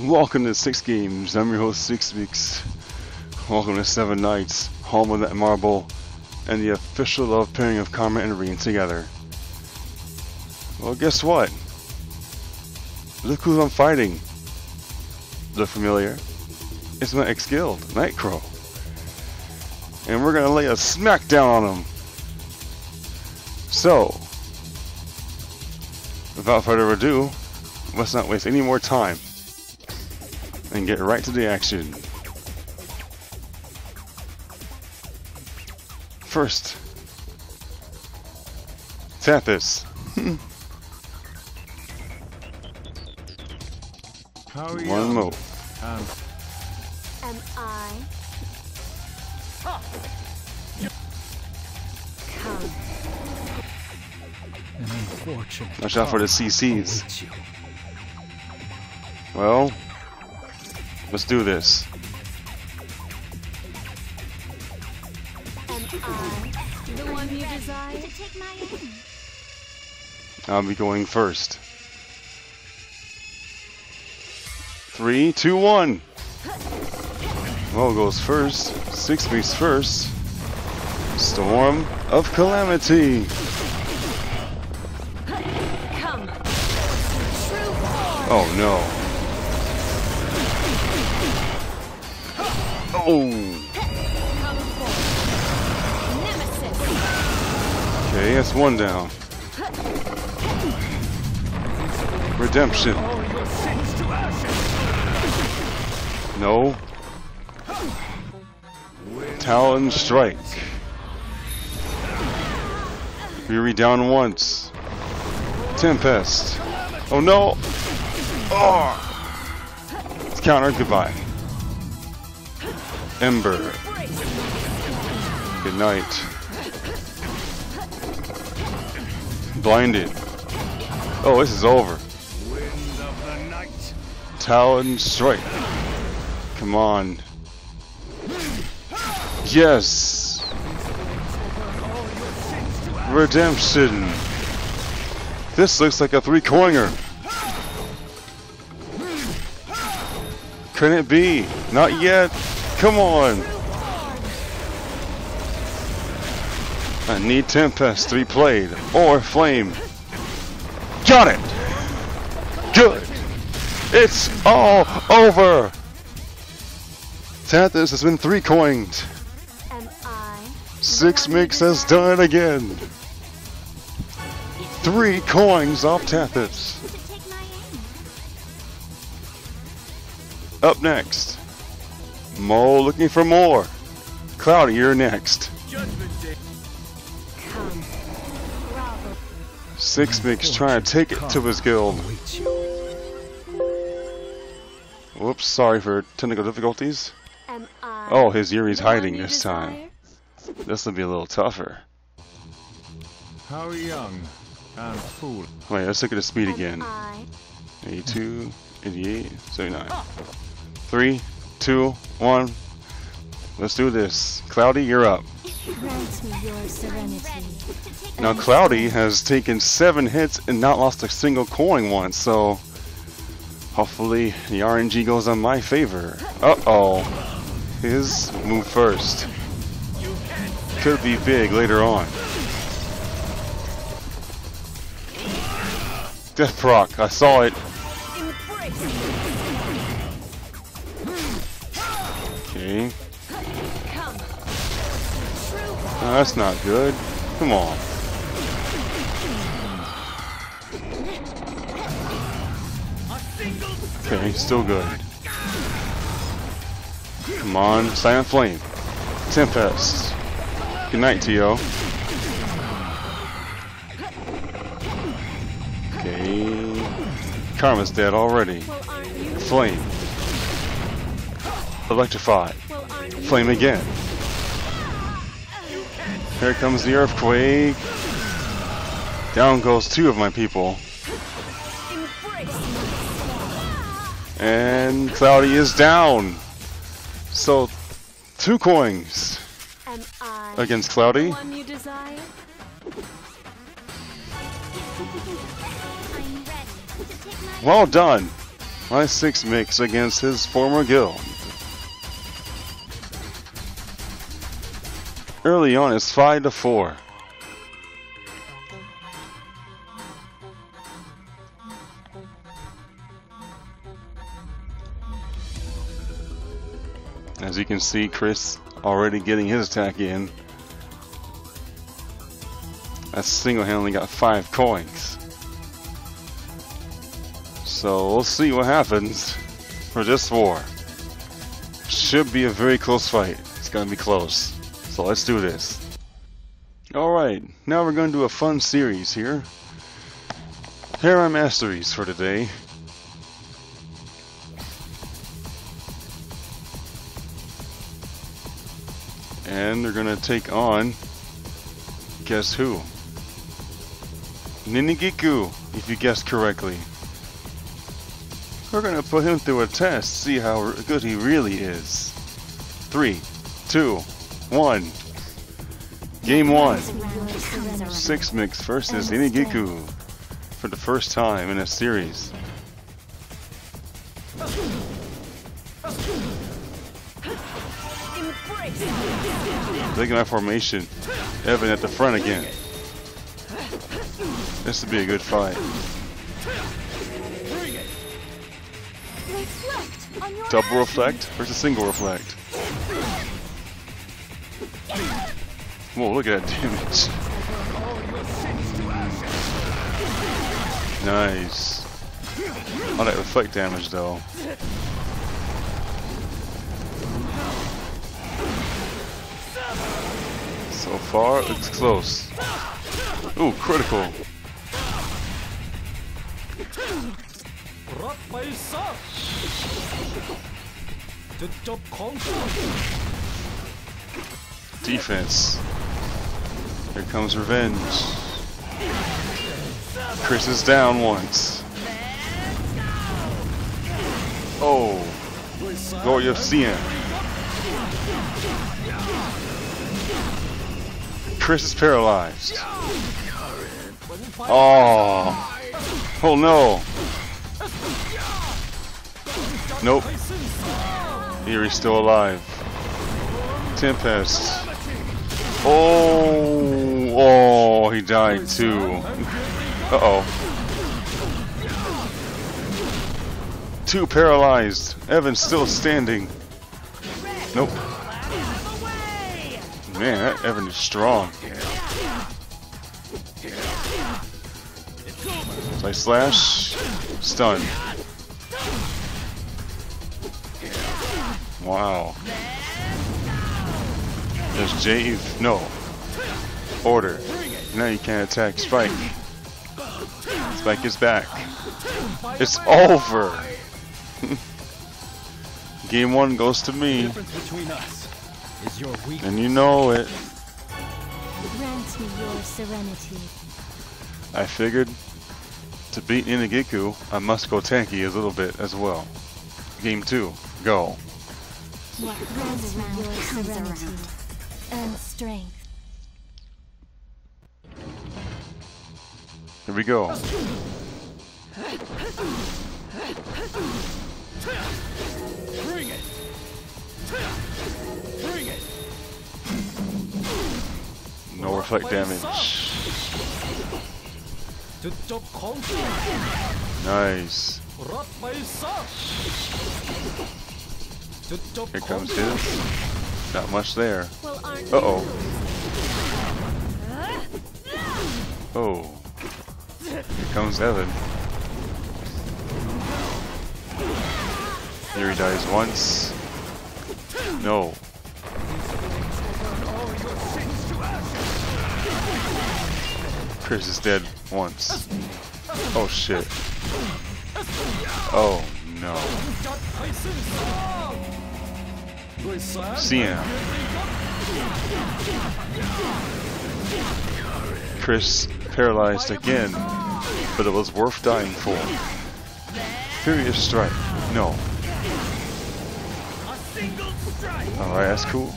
Welcome to Syxx Games. I'm your host, Six Weeks. Welcome to Seven Knights, home of that marble, and the official love pairing of Karma and Reen together. Well, guess what? Look who I'm fighting. Look familiar? It's my ex-guild, Nightcrow. And we're gonna lay a smackdown on him. So, without further ado, let's not waste any more time and get right to the action. First, Tathis. How are you? One move. Um, Am I? Come. an unfortunate. Watch out for the CCs. Well, let's do this. I the one you desire? To take my aim. I'll be going first. Three, two, one. Mo goes first. Six weeks first. Storm of Calamity. Come. True form. Oh no. Okay, that's one down. Redemption. No. Talon Strike. Fury down once. Tempest. Oh no! Oh! It's counter. Goodbye. Ember. Good night. Blinded. Oh, this is over. Talon Strike. Come on. Yes! Redemption! This looks like a three-coiner. Can it be? Not yet. Come on. I need Tempest to be played. Or Flame. Got it! Good! It's all over! Tathis has been three coined. Six Mix has done it again. Three coins off Tathis. To take my aim. Up next, Mo looking for more. Cloudy, you're next. Judgment day. Come. Bravo. Six Mix trying to take it to his guild. Whoops, sorry for technical difficulties. Oh, his Yuri's hiding this time. This will be a little tougher. How young and fool. Wait, let's look at the speed again. I? 82, 88, 79. Three, two, one. Let's do this. Cloudy, you're up. Grant me your serenity. Now, Cloudy has taken seven hits and not lost a single coin once, so hopefully the RNG goes on my favor. Uh oh. His move first. Could be big later on. Death proc, I saw it. No, that's not good. Come on. Okay, still good. Come on, Silent Flame. Tempest. Good night, Tio. Okay. Karma's dead already. Well, aren't you? Flame. Electrify. Flame again. Here comes the earthquake. Down goes two of my people. And Cloudy is down. So, two coins against Cloudy. Well done. my six mix against his former guild. Early on, it's five to four. As you can see, Kris already getting his attack in. That single-handedly got five coins. So we'll see what happens for this war. Should be a very close fight. It's gonna be close. So let's do this. Alright, now we're gonna do a fun series here. Here masteries for today. And they're gonna take on guess who? Ninigiku, if you guessed correctly. We're gonna put him through a test, see how good he really is. Three, two, one. Game one. Six Mix versus Inigiku for the first time in a series. Look at my formation. Evan at the front again. This would be a good fight. Reflect on your Double reflect versus single reflect. Whoa, look at that damage. Nice. All that reflect damage though. So far, it's close. Ooh, critical. Defense. Here comes revenge. Kris is down once. Oh, Sian. Kris is paralyzed. Oh, oh no. Nope. Here he's still alive. Tempest. Oh, oh, he died too. Uh oh. Two paralyzed. Evan's still standing. Nope. Man, that Evan is strong. Slice slash. Stun. Wow. There's Jave. No. Order. Now you can't attack Spike. Spike is back. It's over. Game one goes to me, difference between us is your weakness. and you know it. Grant me your serenity. I figured to beat Inagiku, I must go tanky a little bit as well. Game two, go. What goes around serenity and strength. Here we go. Bring it. Bring it. No reflect damage. Nice. Here comes his. Not much there. Uh oh. Oh. Here comes Evan. Here he dies once. No. Kris is dead once. Oh shit. Oh no. See him. Chris paralyzed again but it was worth dying for. Furious Strike. No. Oh, Alright, that's cool.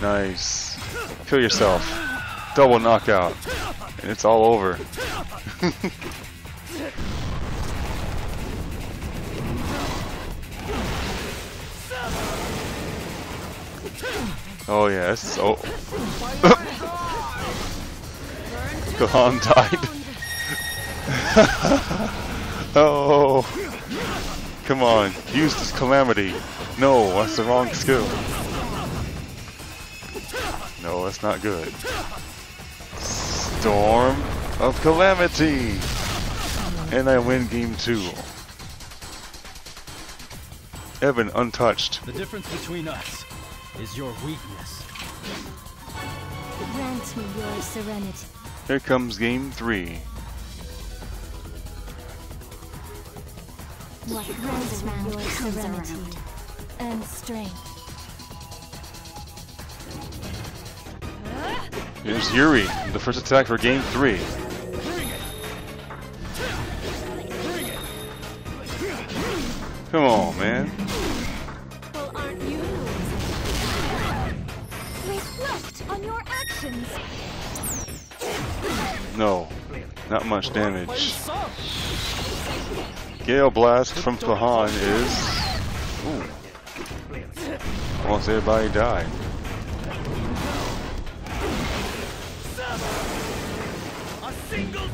Nice. Kill yourself. Double knockout. And it's all over. oh yes. Oh. Gohan died. oh. Come on. Use this calamity. No, that's the wrong skill. No, that's not good. Storm of Calamity! And I win game two. Evan untouched. The difference between us is your weakness. Grant me your serenity. Here comes game three. What grows around your serenity and strength. Here's Yuri, the first attack for game three. Come on, man. Well, aren't you? Reflect on your actions. No, not much damage. Gale Blast from Klahan is... Ooh. Almost everybody died.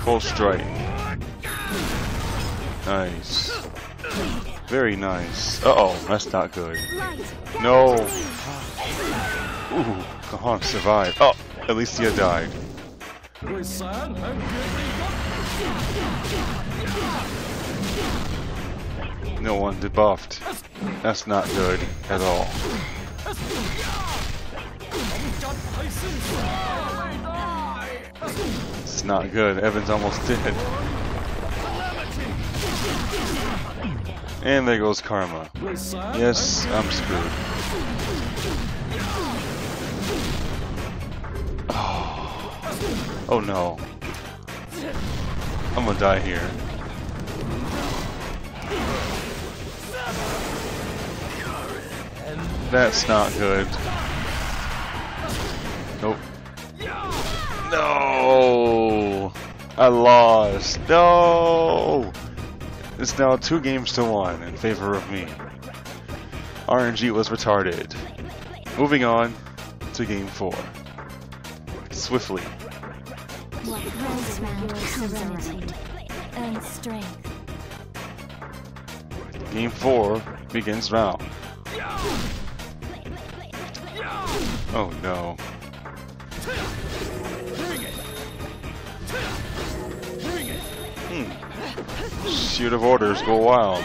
Cold Strike. Nice. Very nice. Uh-oh, that's not good. No. Ooh, Klahan survived. Oh, at least he had died. No one debuffed. That's not good at all. It's not good. Evan's almost dead. And there goes Karma. Yes, I'm screwed. Oh, oh no. I'm gonna die here. That's not good. Nope. No! I lost. No! It's now two games to one in favor of me. RNG was retarded. Moving on to game four. Swiftly. Game four begins now. Oh no. Hmm. Shoot of orders, go wild.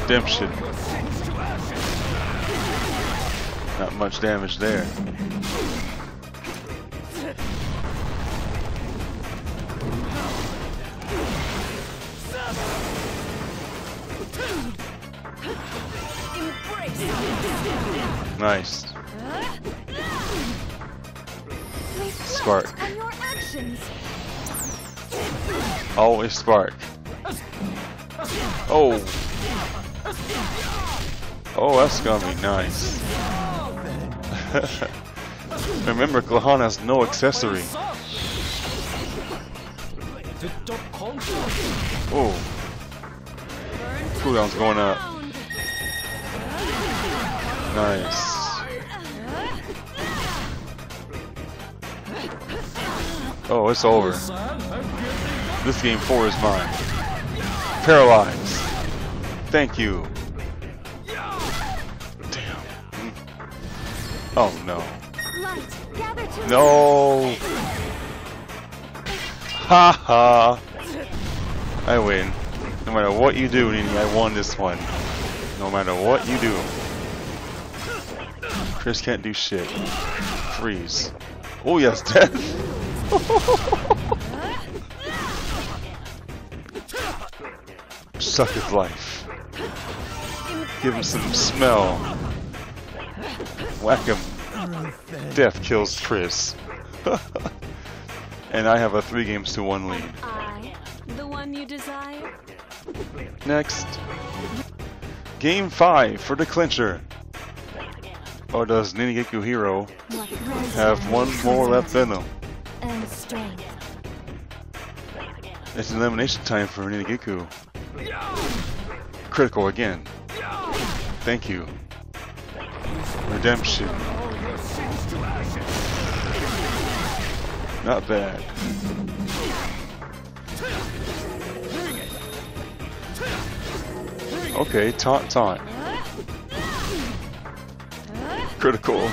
Redemption. Not much damage there. Nice. Spark. Always spark. Oh. Oh, that's gonna be nice. Remember, Klahan has no accessory. Oh. Cooldown's going up. Nice. Oh, it's over. This game four is mine. Paralyzed. Thank you. Damn. Oh no. Light, gather to No. Ha ha. I win. No matter what you do, Nini, I won this one. No matter what you do. Kris can't do shit. Freeze. Oh yes, death. Suck his life. Give him some smell. Whack him. Death kills Kris. and I have a three games to one lead. I, the one you desire. Next. Game 5 for the clincher. Or does Ninjago Hero have one more left in them? And strength. It's elimination time for Ninjago. Critical again. Thank you. Redemption. Not bad. Okay, taunt, taunt. Critical.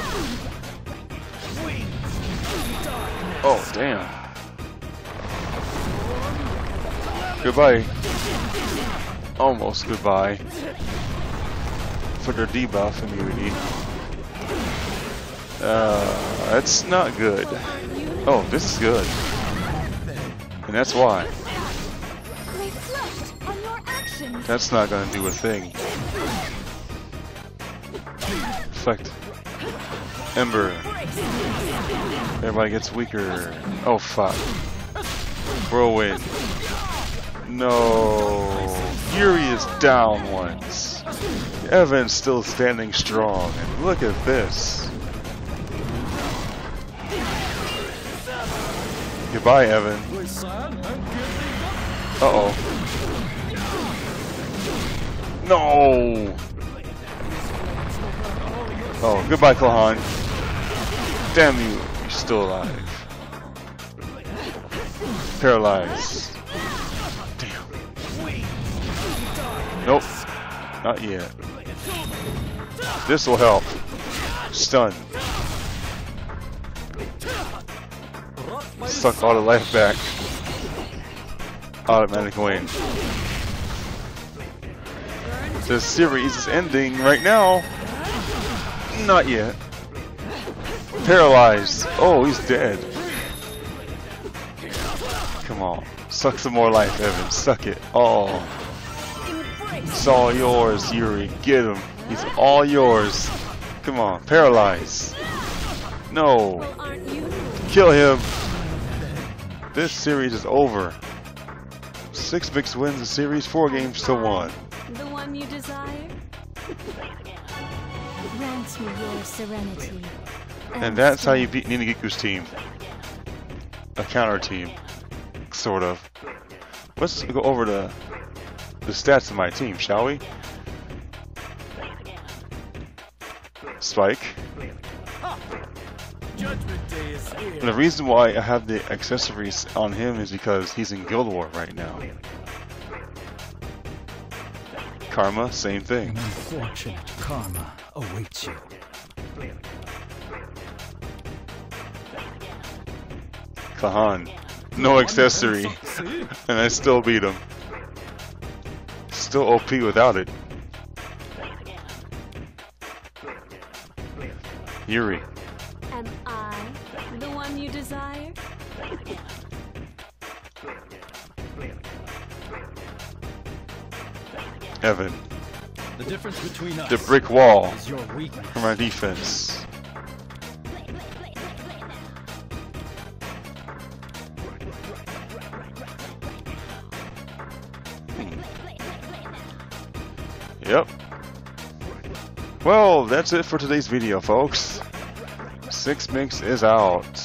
Oh, damn. Goodbye. Almost goodbye. For their debuff immunity. Uh, that's not good. Oh, this is good. And that's why. That's not gonna do a thing. Effect. Ember. Everybody gets weaker. Oh fuck. Whirlwind. No. Fury is down once. Evan's still standing strong. And look at this. Goodbye, Evan. Uh oh. No! Oh, goodbye, Klahan. Damn you, still alive. Paralyzed. Damn. Nope. Not yet. This will help. Stun. Suck all the life back. Automatic win. The series is ending right now. Not yet. Paralyzed. Oh, he's dead. Come on. Suck some more life, Evan. Suck it. Oh. It's all yours, Yuri. Get him. He's all yours. Come on. Paralyze. No. Kill him. This series is over. Six Mix wins the series, four games to one. The one you desire? Grant me your serenity. And that's how you beat Ninagiku's team. A counter team. Sort of. Let's go over the the stats of my team, shall we? Spike. Judgment Day is here. And the reason why I have the accessories on him is because he's in Guild War right now. Karma, same thing. Unfortunate karma awaits you. Klahan. No accessory. and I still beat him. Still OP without it. Yuri. Am I the one you desire? Evan. The difference between us The brick wall is your weakness. for my defense. Well, that's it for today's video, folks. Six Mix is out.